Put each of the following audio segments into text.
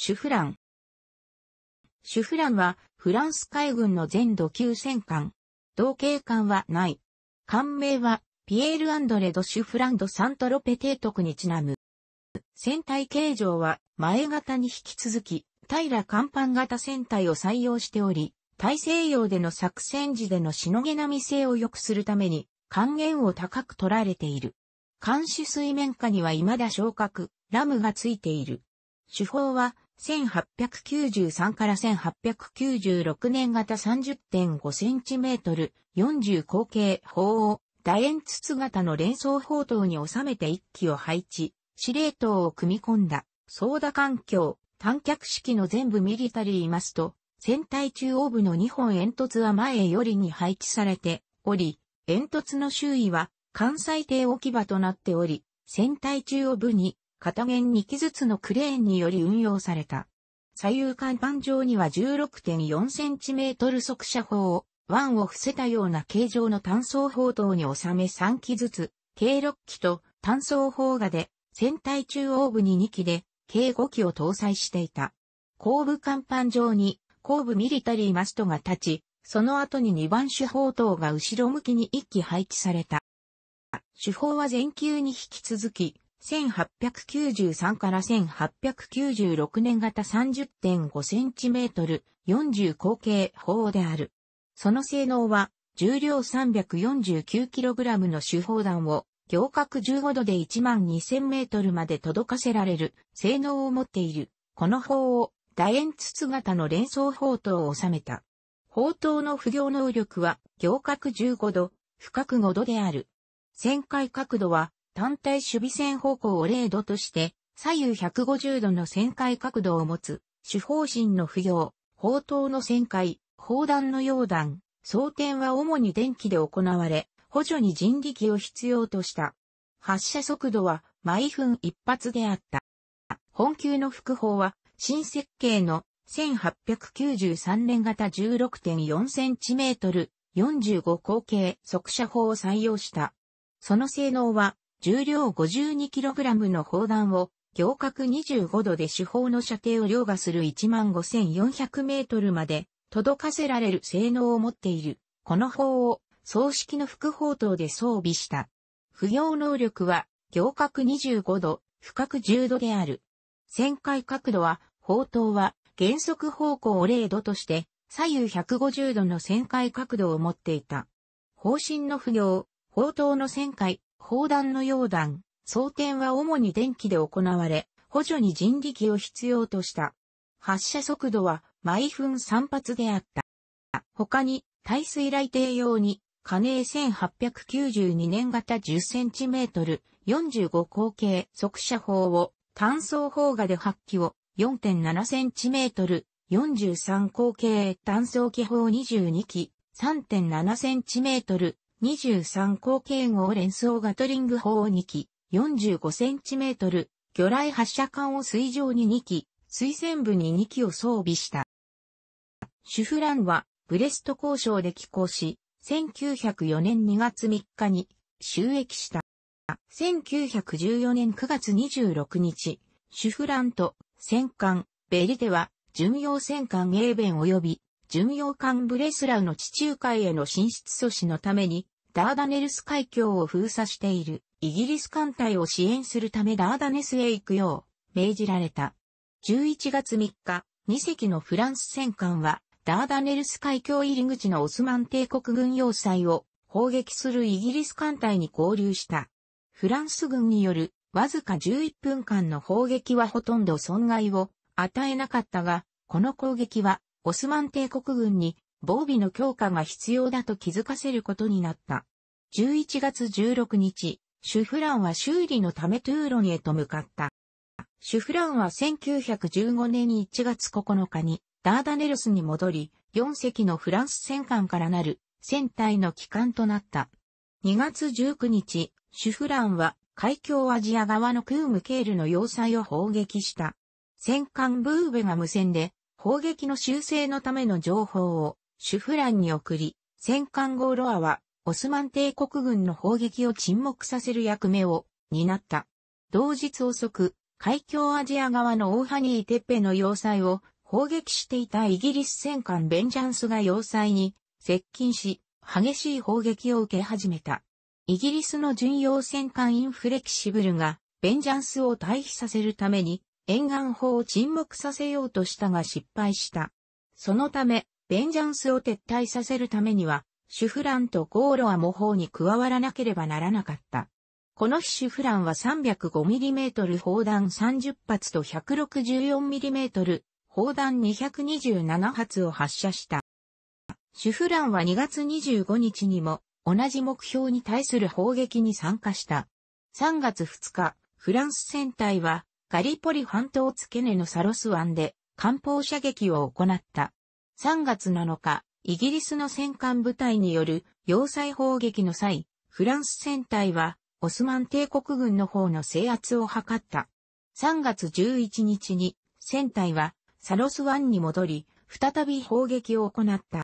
シュフラン。シュフランはフランス海軍の全土級戦艦。同型艦はない。艦名はピエール・アンドレ・ド・シュフランド・サントロペ提督にちなむ。船体形状は前型に引き続き、平甲板型船体を採用しており、大西洋での作戦時でのしのげなみ性を良くするために、還元を高く取られている。艦首水面下には未だ昇格、ラムがついている。手法は1893から1896年型30.5センチメートル、40口径砲を楕円筒型の連装砲塔に収めて一機を配置、司令塔を組み込んだ、ソーダ環境、単脚式の全部ミリタリーますと、船体中央部の2本煙突は前よりに配置されており、煙突の周囲は関西艇置き場となっており、船体中央部に片弦2機ずつのクレーンにより運用された。左右甲板上には16.4センチメートル速射砲を湾を伏せたような形状の単装砲塔に収め3機ずつ、計6機と単装砲画で船体中央部に2機で計5機を搭載していた。後部甲板上に後部ミリタリーマストが立ち、その後に2番主砲塔が後ろ向きに1機配置された。主砲は前級に引き続き、1893から1896年型30.5センチメートル40口径砲である。その性能は重量 349kg の主砲弾を行角15度で1万2000メートルまで届かせられる性能を持っている。この砲を楕円筒型の連装砲塔を収めた。砲塔の不行能力は行角15度、深く5度である。旋回角度は単体守備線方向を0度として、左右150度の旋回角度を持つ、主砲身の不要、砲塔の旋回、砲弾の溶弾、装填は主に電気で行われ、補助に人力を必要とした。発射速度は毎分一発であった。本級の副砲は新設計の1893年型16.4センチメートル45口径速射砲を採用した。その性能は重量 52kg の砲弾を行角25度で主砲の射程を凌駕する15,400メートルまで届かせられる性能を持っている。この砲を総式の副砲塔で装備した。不要能力は行角25度、深く10度である。旋回角度は砲塔は原則方向を0度として左右150度の旋回角度を持っていた。方針の不要、砲塔の旋回、砲弾の溶弾、装填は主に電気で行われ、補助に人力を必要とした。発射速度は毎分3発であった。他に、耐水雷艇用に、加寧1892年型10センチメートル、45口径速射砲を、単装砲画で8機を、4.7センチメートル、43口径単装機砲22機、3.7センチメートル、23口径号連装ガトリング砲2機、45センチメートル、魚雷発射管を水上に2機、水線部に2機を装備した。シュフランはブレスト交渉で寄港し、1904年2月3日に収益した。1914年9月26日、シュフランと戦艦ベリテは巡洋戦艦エーベン及び巡洋艦ブレスラウの地中海への進出阻止のために、ダーダネルス海峡を封鎖しているイギリス艦隊を支援するためダーダネスへ行くよう命じられた。11月3日、2隻のフランス戦艦はダーダネルス海峡入り口のオスマン帝国軍要塞を砲撃するイギリス艦隊に合流した。フランス軍によるわずか11分間の砲撃はほとんど損害を与えなかったが、この攻撃はオスマン帝国軍に防備の強化が必要だと気づかせることになった。11月16日、シュフランは修理のためトゥーロンへと向かった。シュフランは1915年1月9日にダーダネルスに戻り、4隻のフランス戦艦からなる船体の機関となった。2月19日、シュフランは海峡アジア側のクームケールの要塞を砲撃した。戦艦ブーベが無線で砲撃の修正のための情報をシュフランに送り、戦艦ゴーロアはオスマン帝国軍の砲撃を沈黙させる役目を担った。同日遅く、海峡アジア側のオーハニーテッペの要塞を砲撃していたイギリス戦艦ベンジャンスが要塞に接近し、激しい砲撃を受け始めた。イギリスの巡洋戦艦インフレキシブルが、ベンジャンスを退避させるために、沿岸砲を沈黙させようとしたが失敗した。そのため、ベンジャンスを撤退させるためには、シュフランとゴーロア模倣に加わらなければならなかった。この日シュフランは 305mm 砲弾30発と 164mm 砲弾227発を発射した。シュフランは2月25日にも同じ目標に対する砲撃に参加した。3月2日、フランス戦隊はガリポリ半島付け根のサロス湾で艦砲射撃を行った。3月7日、イギリスの戦艦部隊による要塞砲撃の際、フランス戦隊はオスマン帝国軍の方の制圧を図った。3月11日に戦隊はサロス湾に戻り、再び砲撃を行った。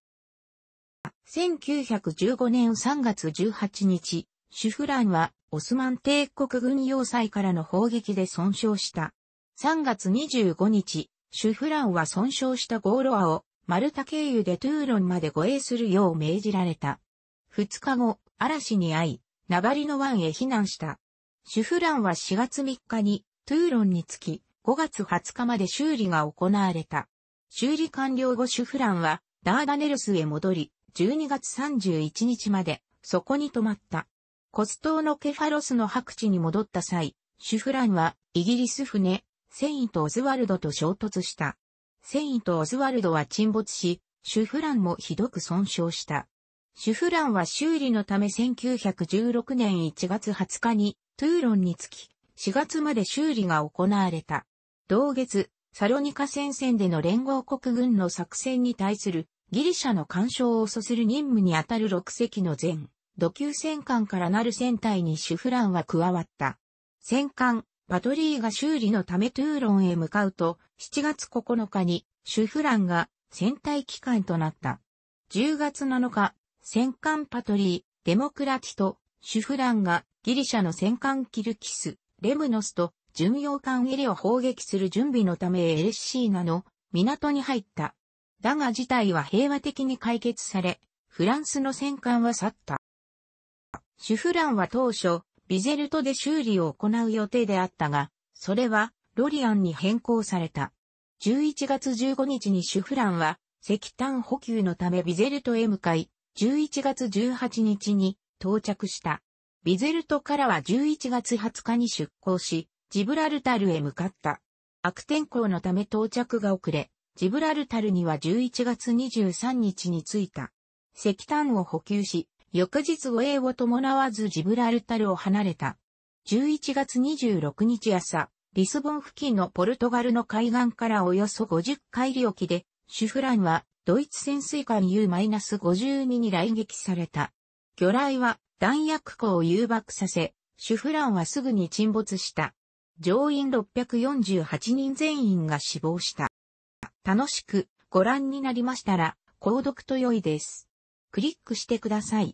1915年3月18日、シュフランはオスマン帝国軍要塞からの砲撃で損傷した。3月25日、シュフランは損傷したゴーロアをマルタ経由でトゥーロンまで護衛するよう命じられた。2日後、嵐に遭い、ナバリノ湾へ避難した。シュフランは4月3日にトゥーロンにつき、5月20日まで修理が行われた。修理完了後シュフランはダーダネルスへ戻り、12月31日まで、そこに泊まった。コス島のケファロスの泊地に戻った際、シュフランはイギリス船、セイント・オズワルドと衝突した。セイント・オズワルドは沈没し、シュフランもひどく損傷した。シュフランは修理のため1916年1月20日にトゥーロンにつき、4月まで修理が行われた。同月、サロニカ戦線での連合国軍の作戦に対するギリシャの干渉を阻する任務にあたる6隻の全、土級戦艦からなる戦隊にシュフランは加わった。戦艦、パトリーが修理のためトゥーロンへ向かうと、7月9日にシュフランが戦隊機関となった。10月7日、戦艦パトリー、デモクラティとシュフランがギリシャの戦艦キルキス、レムノスと巡洋艦エレを砲撃する準備のためエレッシーナの港に入った。だが事態は平和的に解決され、フランスの戦艦は去った。シュフランは当初、ビゼルトで修理を行う予定であったが、それはロリアンに変更された。11月15日にシュフランは石炭補給のためビゼルトへ向かい、11月18日に到着した。ビゼルトからは11月20日に出港し、ジブラルタルへ向かった。悪天候のため到着が遅れ、ジブラルタルには11月23日に着いた。石炭を補給し、翌日護衛を伴わずジブラルタルを離れた。11月26日朝、リスボン付近のポルトガルの海岸からおよそ50海里沖で、シュフランはドイツ潜水艦 U-52 に来撃された。魚雷は弾薬庫を誘爆させ、シュフランはすぐに沈没した。乗員648人全員が死亡した。楽しくご覧になりましたら、購読と良いです。クリックしてください。